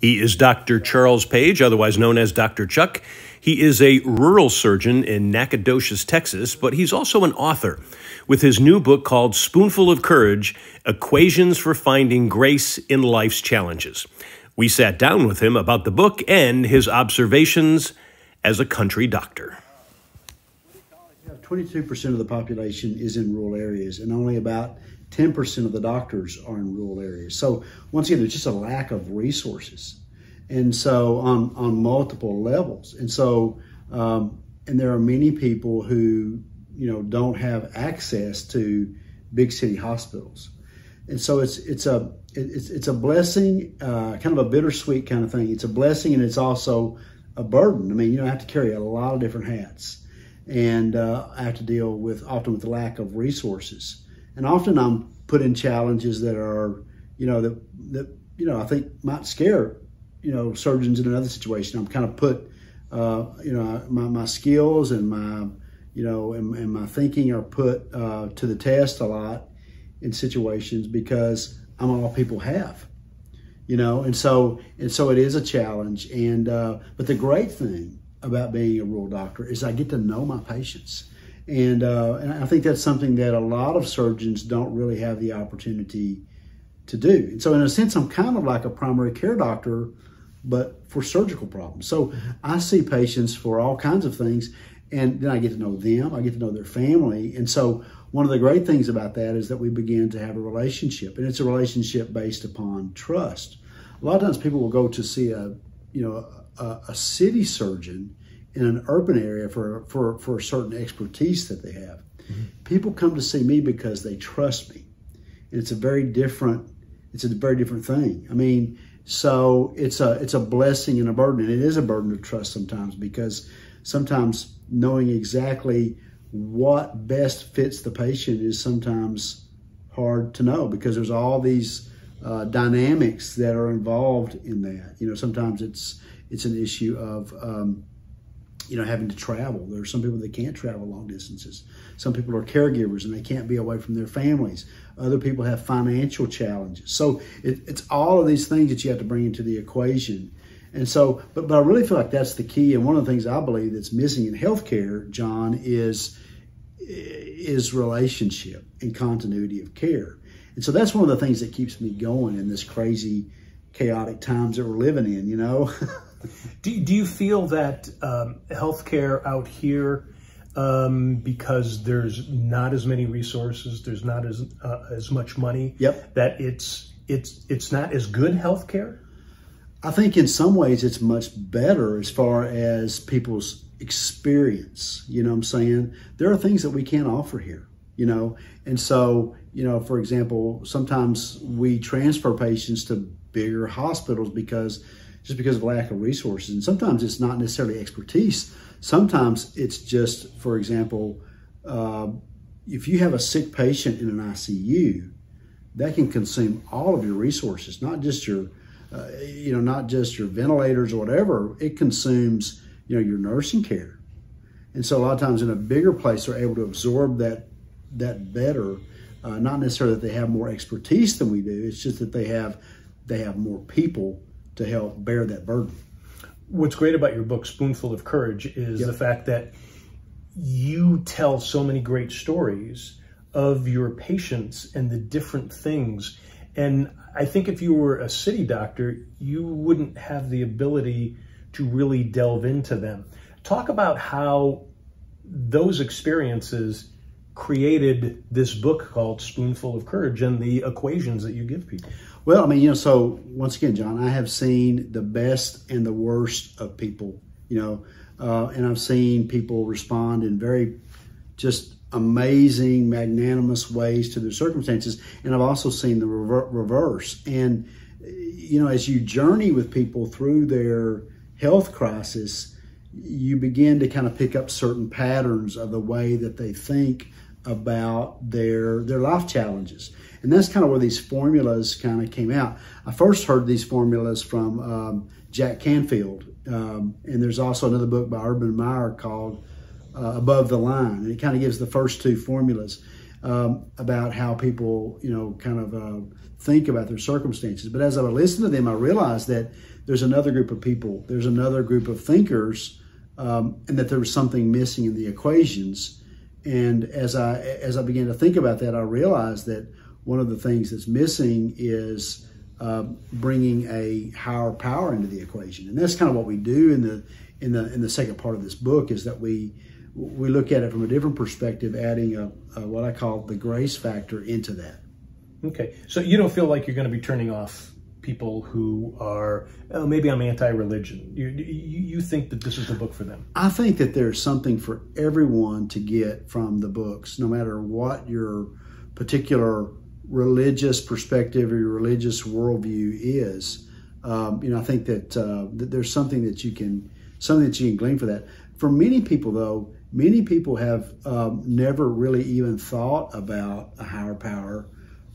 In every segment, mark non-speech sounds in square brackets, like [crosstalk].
He is Dr. Charles Page, otherwise known as Dr. Chuck. He is a rural surgeon in Nacogdoches, Texas, but he's also an author with his new book called Spoonful of Courage Equations for Finding Grace in Life's Challenges. We sat down with him about the book and his observations as a country doctor. 22% of the population is in rural areas, and only about 10% of the doctors are in rural areas. So once again, there's just a lack of resources. And so on, on multiple levels. And so, um, and there are many people who, you know, don't have access to big city hospitals. And so it's, it's a, it's, it's a blessing, uh, kind of a bittersweet kind of thing. It's a blessing and it's also a burden. I mean, you know, I have to carry a lot of different hats and uh, I have to deal with often with the lack of resources. And often I'm put in challenges that are, you know, that, that, you know, I think might scare, you know, surgeons in another situation. I'm kind of put, uh, you know, my, my skills and my, you know, and, and my thinking are put uh, to the test a lot in situations because I'm all people have, you know, and so, and so it is a challenge. And, uh, but the great thing about being a rural doctor is I get to know my patients. And, uh, and I think that's something that a lot of surgeons don't really have the opportunity to do. And so in a sense, I'm kind of like a primary care doctor, but for surgical problems. So I see patients for all kinds of things, and then I get to know them, I get to know their family. And so one of the great things about that is that we begin to have a relationship, and it's a relationship based upon trust. A lot of times people will go to see a, you know, a, a city surgeon in an urban area for, for, for a certain expertise that they have. Mm-hmm. People come to see me because they trust me. And it's a very different, it's a very different thing. I mean, so it's a, it's a blessing and a burden. And it is a burden of trust sometimes because sometimes knowing exactly what best fits the patient is sometimes hard to know because there's all these uh, dynamics that are involved in that. You know, sometimes it's it's an issue of um, you know, having to travel. There are some people that can't travel long distances. Some people are caregivers and they can't be away from their families. Other people have financial challenges. So it, it's all of these things that you have to bring into the equation. And so, but, but I really feel like that's the key. And one of the things I believe that's missing in healthcare, John, is is relationship and continuity of care. And so that's one of the things that keeps me going in this crazy, chaotic times that we're living in, you know? [laughs] do, do you feel that um, healthcare out here, um, because there's not as many resources, there's not as uh, as much money, yep. that it's it's it's not as good healthcare? I think in some ways it's much better as far as people's experience. You know what I'm saying? There are things that we can't offer here, you know? And so, you know, for example, sometimes we transfer patients to bigger hospitals because just because of lack of resources. And sometimes it's not necessarily expertise. Sometimes it's just, for example, uh, if you have a sick patient in an ICU, that can consume all of your resources, not just your, uh, you know, not just your ventilators or whatever. It consumes, you know, your nursing care. And so a lot of times in a bigger place, they're able to absorb that that better. Uh, not necessarily that they have more expertise than we do. It's just that they have they have more people to help bear that burden. What's great about your book, Spoonful of Courage, is yep. the fact that you tell so many great stories of your patients and the different things. And I think if you were a city doctor, you wouldn't have the ability to really delve into them. Talk about how those experiences created this book called Spoonful of Courage and the equations that you give people. Well, I mean, you know, so once again, John, I have seen the best and the worst of people, you know, uh, and I've seen people respond in very just amazing, magnanimous ways to their circumstances. And I've also seen the rever reverse. And, you know, as you journey with people through their health crisis, you begin to kind of pick up certain patterns of the way that they think about their their life challenges. And that's kind of where these formulas kind of came out. I first heard these formulas from um, Jack Canfield. Um, and there's also another book by Urban Meyer called uh, Above the Line. And it kind of gives the first two formulas. um, about how people, you know, kind of uh, think about their circumstances. But as I would listen to them, I realized that there's another group of people, there's another group of thinkers, um, and that there was something missing in the equations. And as I as I began to think about that, I realized that one of the things that's missing is uh, bringing a higher power into the equation, and that's kind of what we do in the in the in the second part of this book is that we we look at it from a different perspective, adding a, a, what I call the grace factor into that. Okay, so you don't feel like you're going to be turning off people who are oh, maybe I'm anti-religion. You, you, think that this is the book for them? I think that there's something for everyone to get from the books, no matter what your particular religious perspective or your religious worldview is. Um, you know, I think that, uh, that there's something that you can something that you can glean for that. For many people, though, many people have um, never really even thought about a higher power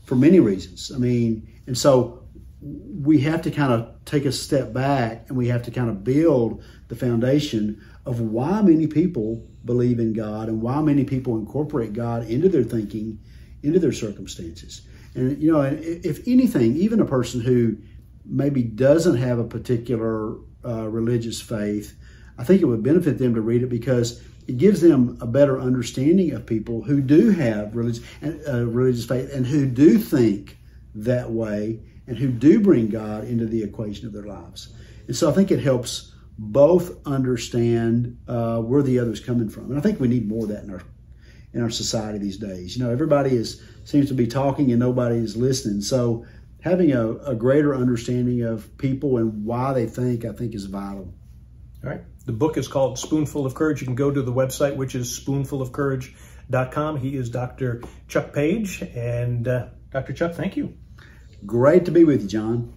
for many reasons. I mean, and so we have to kind of take a step back and we have to kind of build the foundation of why many people believe in God and why many people incorporate God into their thinking, into their circumstances. And, you know, if anything, even a person who maybe doesn't have a particular uh, religious faith, I think it would benefit them to read it because it gives them a better understanding of people who do have religious, uh, religious faith and who do think that way and who do bring God into the equation of their lives. And so I think it helps both understand uh, where the other's coming from. And I think we need more of that in our in our society these days. You know, everybody is seems to be talking and nobody is listening. So having a, a greater understanding of people and why they think, I think is vital. All right. The book is called Spoonful of Courage. You can go to the website, which is spoonfulofcourage.com. He is Dr. Chuck Page. And uh, Dr. Chuck, thank you. Great to be with you, John.